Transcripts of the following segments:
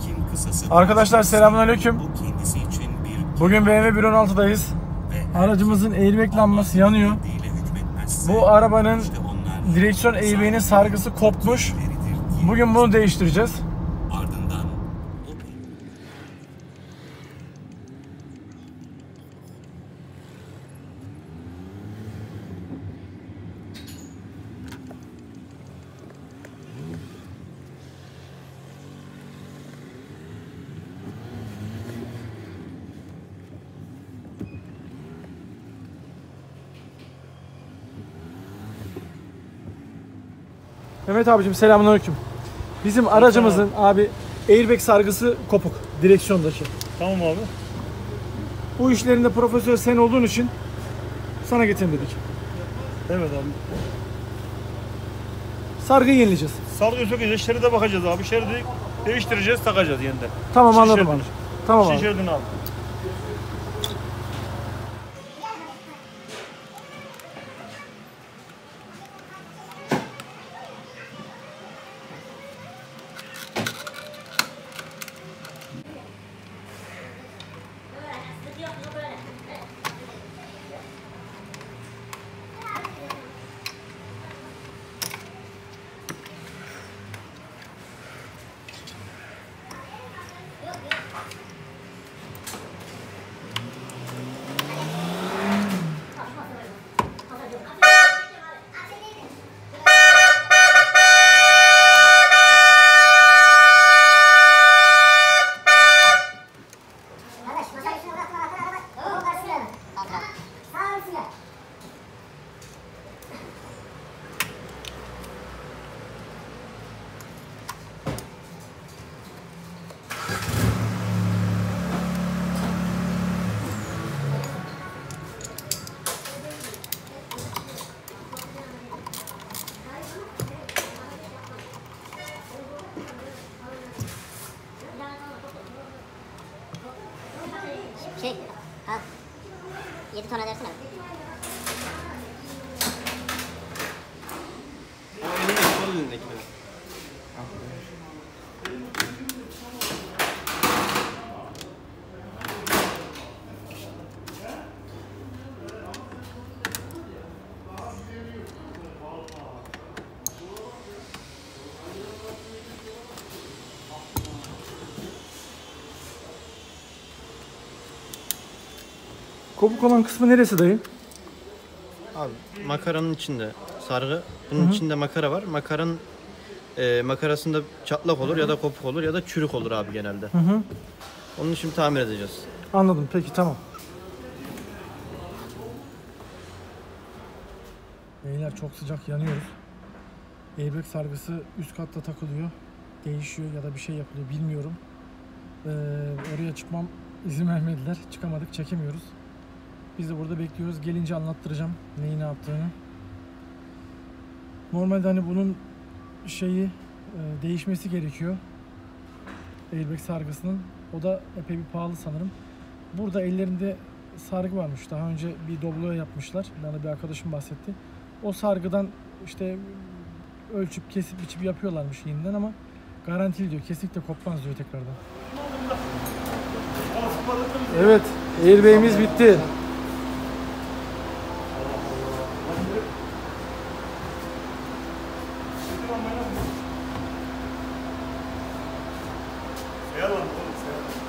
Kim kısası Arkadaşlar selamünaleyküm. Bu kendisi için bir Bugün BMW 116'dayız. ve Aracımızın airbag lambası yanıyor. Bu arabanın direksiyon airbag'inin sargısı kopmuş. Bugün bunu değiştireceğiz. ardından o Mehmet abicim selamünaleyküm. Bizim aracımızın abi airbag sargısı kopuk direksiyondaki. Tamam abi. Bu işlerinde profesör sen olduğun için sana getirin dedik. Evet abi. Sargıyı yenileyeceğiz. Sargı sökeceğiz, şeride bakacağız abi. Şeridi değiştireceğiz, takacağız yeniden. Tamam anladım abi. Tamam abi. Şişirdin abi. 얘도 전화 잘 쓰나? 어, 이거 떨어지는데 기다려. Kopuk olan kısmı neresi dayı? Abi makaranın içinde sargı. Bunun içinde makara var. Makaranın e, makarasında çatlak olur ya da kopuk olur ya da çürük olur abi genelde. Hı hı. Onun için tamir edeceğiz. Anladım peki tamam. Beyler çok sıcak yanıyoruz. Airbag sargısı üst katta takılıyor. Değişiyor ya da bir şey yapılıyor bilmiyorum. Ee, oraya çıkmam izin vermediler. Çıkamadık çekemiyoruz. Biz de burada bekliyoruz. Gelince anlattıracağım neyi ne yaptığını. Normalde hani bunun şeyi e, değişmesi gerekiyor. Airbag sargısının. O da epey bir pahalı sanırım. Burada ellerinde sargı varmış. Daha önce bir doblo yapmışlar. Bana bir arkadaşım bahsetti. O sargıdan işte ölçüp kesip biçip yapıyorlarmış yeniden ama garantili diyor. Kesinlikle kopmaz diyor tekrardan. Evet. Airbag'imiz bitti. Seyal abi, oğlum, seyal.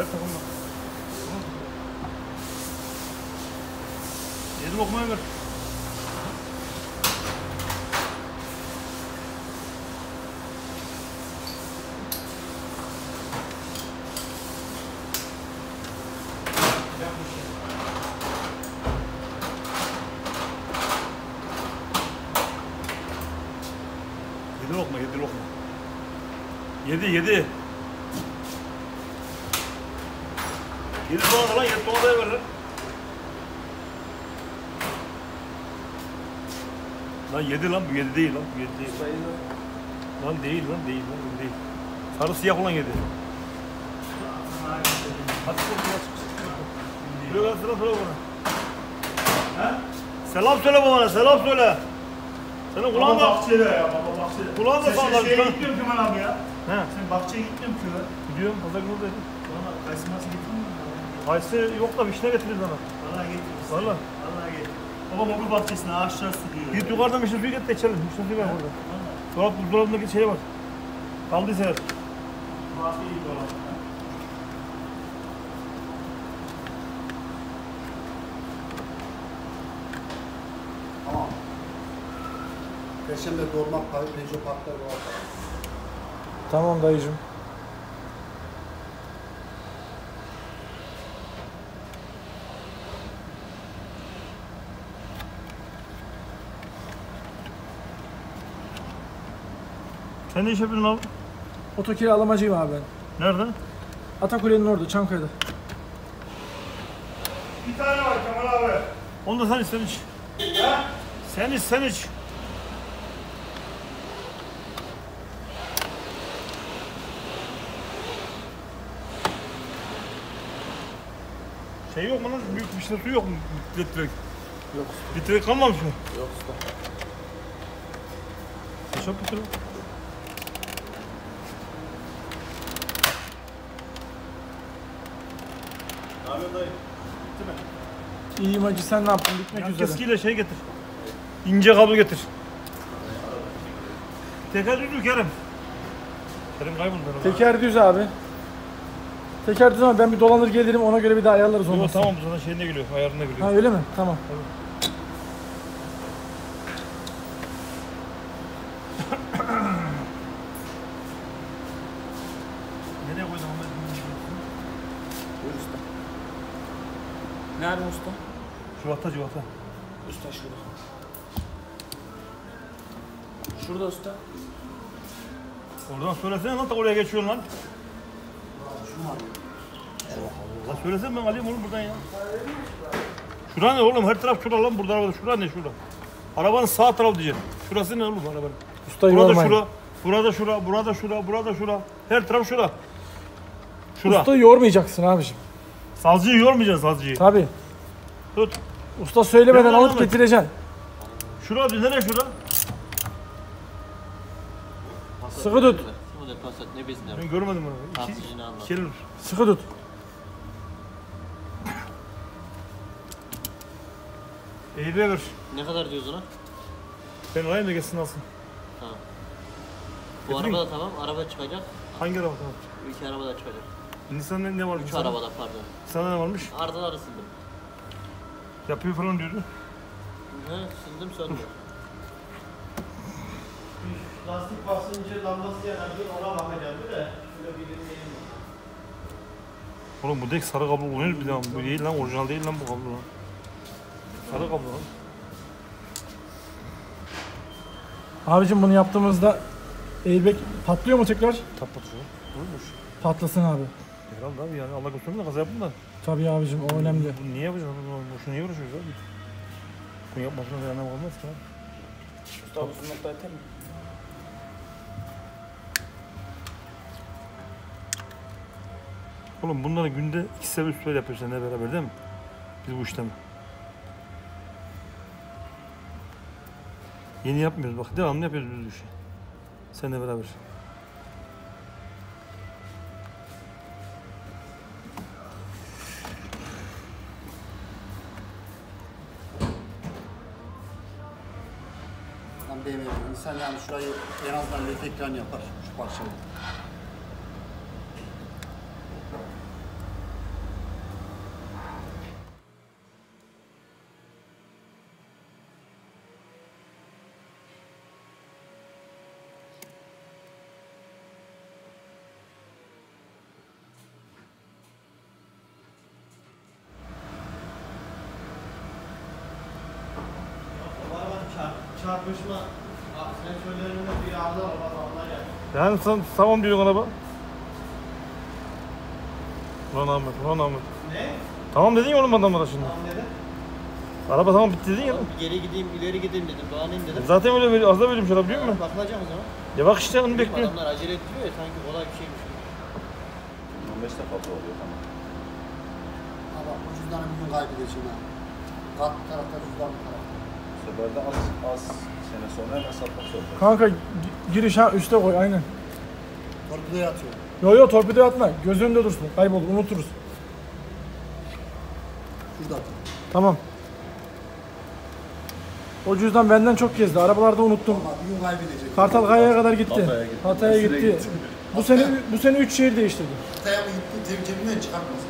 Ver takımla. Yedi lokmayı ver. Yedi lokma, yedi lokma. Yedi, yedi. Yedi lan, yedi soğan da ver lan. 7 lan bu 7 değil lan bu 7 değil. Lan değil lan değil lan bu değil. Sarı siyah olan 7. Hadi koş koş. Şuraya gel selam söyle bana. Selam söyle bana selam söyle. Senin kulağın da bahçede ya baba bahçede. Kulağın da Sen sağlam, şeye kulağın- gitmiyorum Kemal abi ya. He. Sen bahçeye gitmiyorum ki gidiyorum pazar günü dedim. Bana nasıl mi? Kayısı yok da vişne getiririz sana. Vallahi getiririz. Valla. Vallahi getir. Baba mobil bahçesine ağaçlar suluyor. Git yukarıdan vişne suyu getir de içelim. Vişne suyu var burada. Dolap buzdolabındaki şey var. Kaldıysa eğer. Bahçe iyi dolap. Tamam. Perşembe dolma Peugeot parkları var. Tamam dayıcım. Sen ne iş yapıyorsun abi? Otokiri alamacıyım abi ben. Nerede? Atakule'nin orada, Çankaya'da. Bir tane var Kemal abi. Onu da sen iç sen iç. Sen iç sen iç. Şey yok mu lan? Büyük bir şey su yok mu? Litrelik. Yok. Litrelik kalmamış mı? Yok usta. Çok bitir. İyiyim hacı sen ne yaptın? Bitmek üzere. Keskiyle şey getir. İnce kablo getir. Teker düzü Kerem. Kerem kayboldu. Teker düz abi. Teker düz ama ben bir dolanır gelirim ona göre bir daha ayarlarız olmazsa. tamam sana şeyine geliyor, ayarına geliyor. Ha öyle mi? Tamam. Nereye koydun Ahmet? Buyur usta. Nerede usta? Civata civata. Usta şurada. Şurada usta. Oradan söylesene lan da oraya geçiyorsun lan. Allah söylesene ben alayım oğlum buradan ya. Şura ne oğlum? Her taraf şura lan burada arabada. Şura ne şura? Arabanın sağ tarafı diyeceksin. Şurası ne oğlum arabanın? Usta Burada yormayın. şura, burada şura, burada şura, burada şura. Her taraf şura. Şura. Usta yormayacaksın abiciğim. Sazcıyı yormayacaksın sazcıyı. Tabi. Tut. Usta söylemeden alıp getireceksin. Şura diyor. Nereye şura? Sıkı tut. Ben görmedim onu. İki, elin. Sıkı tut. Eğriye ver. Ne kadar diyoruz ona? Ben alayım da geçsin alsın. Tamam. Bu Getireyim. araba da tamam. Araba çıkacak. Hangi araba tamam? İki araba da çıkacak. Nisan'da ne var? Üç Nisan'da? arabada pardon. Nisan'da ne varmış? Ardalar ısındım. Yapıyor falan diyordu. He ısındım söndü. Lastik basıncı lambası yanardı ona bakacağım bir de. Şöyle bir dinleyelim. Oğlum bu dek sarı kablo kullanıyor bir daha. Bu değil lan orijinal değil lan bu kablo lan. Sarı kablo lan. Abicim bunu yaptığımızda airbag patlıyor mu tekrar? Şu. Olmuş. Patlasın abi. Herhalde abi yani Allah göstermesin kaza yapın da. Tabii abicim o önemli. Bu niye yapacağız? Bu Boşuna niye uğraşıyoruz abi? Bunu yapmasına bir anlam olmaz ki abi. Usta bu nokta yeter mi? Oğlum bunları günde iki sefer üst sefer yapıyoruz seninle beraber değil mi? Biz bu işlemi. Yeni yapmıyoruz bak devamlı yapıyoruz biz bu işi. Seninle beraber. Şurayı en azından led ekran yapar şu parçayı. Çarpışma. Sensörlerinde bir arıza var bak onlar yani. Sen tamam diyorsun araba. Ulan Ahmet, ulan Ahmet. Ne? Tamam dedin ya oğlum adamlara şimdi. Tamam neden? Araba tamam bitti dedin ya. Oğlum bir geri gideyim, ileri gideyim dedim. Dolanayım dedim. Zaten öyle veriyor. Az da veriyorum şarap biliyor musun? Bakılacağım o zaman. Ya bak işte onu bekliyorum. Adamlar acele ettiriyor ya sanki kolay bir şeymiş. 15 de fazla oluyor tamam. Ama bu cüzdanı bir gün kaybedeceksin ha. Kat tarafta cüzdan bir tarafta. Bu sefer de az, az sonra hemen satmak zorunda. Kanka gi- giriş ha üste koy aynen. Torpidoya atıyor. Yo yo torpidoya atma. Göz önünde dursun. Kaybolur unuturuz. Şurada atıyor. Tamam. O cüzdan benden çok gezdi. Arabalarda unuttum. Ama bir gün kaybedecek. Kartal Kaya'ya kadar gitti. Hatay'a gitti. Hatay'a gitti. Bu sene bu sene 3 şehir değiştirdi. Hatay'a mı gitti? Cem cebinden çıkartmasın.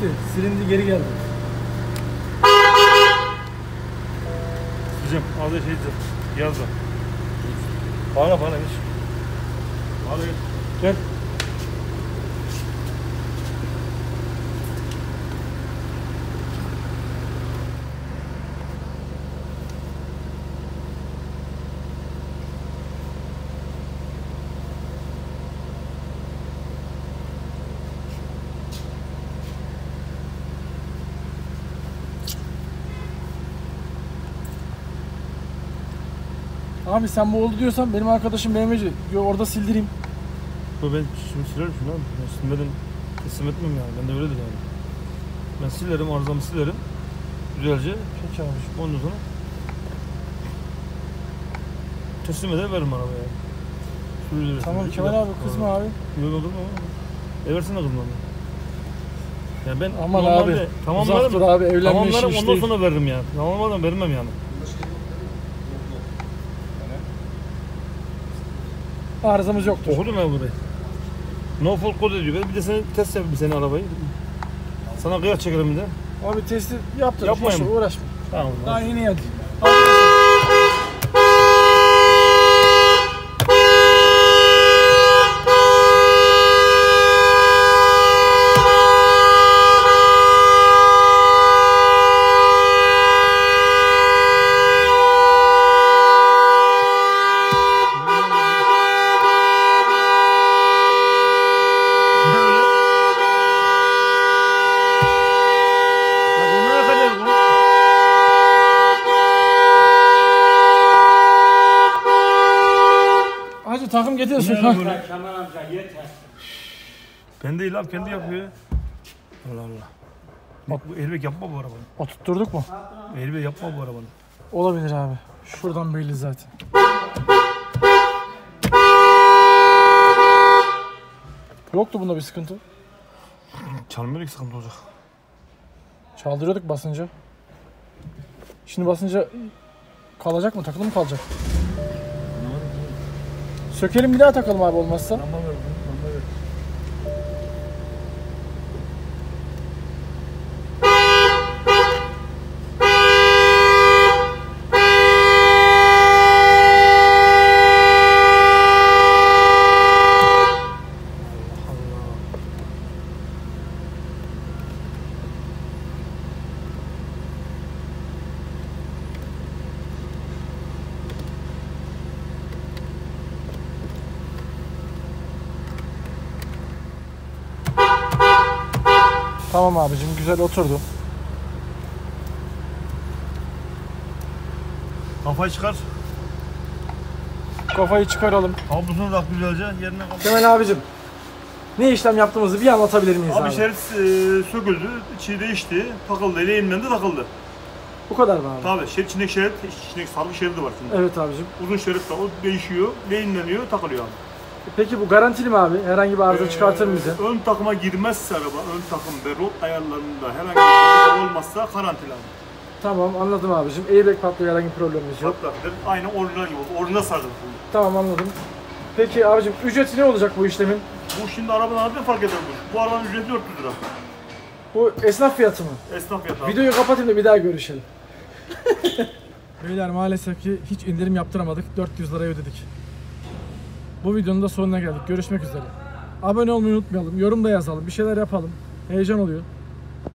Gitti. Silindi geri geldi. Bizim az şey diyeceğim. Yaz da. Bana bana geç. Bana geç. Gel. Abi sen bu oldu diyorsan benim arkadaşım BMW'ci. Orada sildireyim. Bu ben şimdi silerim şunu abi. Ben silmeden teslim etmem yani. Ben de öyledir yani. Ben silerim, arızamı silerim. Güzelce. Peki abi. Ondan sonra teslim eder veririm arabaya. Sürücü Tamam. Kemal abi kızma abi. Yok olur mu? Eversin de kızmam. Ya ben Aman abi. tamamlarım, Uzak dur abi evlenme işi tamamlarım ondan sonra veririm yani. Tamamlarım vermem yani. Arızamız yoktur. Okudun mu burayı? No fault code diyor. Bir de seni test yapayım seni arabayı. Sana kıyak çekelim bir de. Abi testi yaptır. Yapmayın. Uğraşma. Tamam. Daha yeni geldi. Ne öyle? Ya bunu ne kadar bu? Hacı takım getir. Böyle? Kemal amca yeter. Ben değil abi kendi yapıyor. Allah Allah. Bak bu airbag yapma bu arabanın. Oturtturduk mu? Airbag yapma bu arabanın. Olabilir abi. Şuradan belli zaten. Yoktu bunda bir sıkıntı. Çalmıyor ki sıkıntı olacak. Çaldırıyorduk basınca. Şimdi basınca kalacak mı? Takılı mı kalacak? Sökelim bir daha takalım abi olmazsa. Lamba Tamam abicim güzel oturdu. Kafayı çıkar. Kafayı çıkaralım. Kablosunu tak güzelce yerine kablo. Kemal abicim. Ne işlem yaptığımızı bir anlatabilir miyiz abi? Abi şerit e, söküldü, içi değişti, takıldı, lehimlendi, takıldı. Bu kadar mı abi? Tabii şerit, içindeki şerit, içindeki sarı şeridi var şimdi. Evet abicim. Uzun şerit var, o değişiyor, lehimleniyor, takılıyor abi. Peki bu garantili mi abi? Herhangi bir arıza çıkartır mı bize? Ee, Ön takıma girmezse araba, ön takım ve rol ayarlarında herhangi bir arıza olmazsa garantili abi. Tamam anladım abicim. Airbag patlıyor herhangi bir problemimiz yok. Patlatır, aynı orijinal gibi, orijinal sarılır. Tamam anladım. Peki abicim ücreti ne olacak bu işlemin? Bu şimdi arabanın adını fark eder bu. Bu arabanın ücreti 400 lira. Bu esnaf fiyatı mı? Esnaf fiyatı abi. Videoyu kapatayım da bir daha görüşelim. Beyler maalesef ki hiç indirim yaptıramadık. 400 liraya ödedik. Bu videonun da sonuna geldik. Görüşmek üzere. Abone olmayı unutmayalım. Yorum da yazalım. Bir şeyler yapalım. Heyecan oluyor.